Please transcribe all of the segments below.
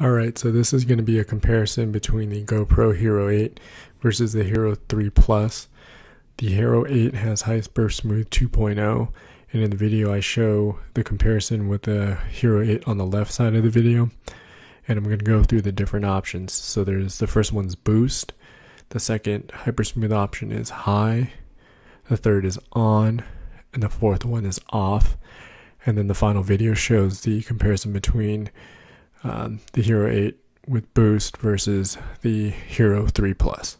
Alright, so this is going to be a comparison between the GoPro Hero 8 versus the Hero 3 Plus. The Hero 8 has HyperSmooth 2.0 and in the video I show the comparison with the Hero 8 on the left side of the video and I'm going to go through the different options. So there's the first one's boost, the second HyperSmooth option is high, the third is on, and the fourth one is off. And then the final video shows the comparison between um, the Hero 8 with boost versus the Hero 3 Plus.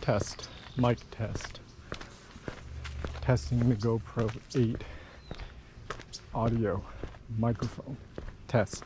Test, mic test. Testing the GoPro 8 audio microphone. Test.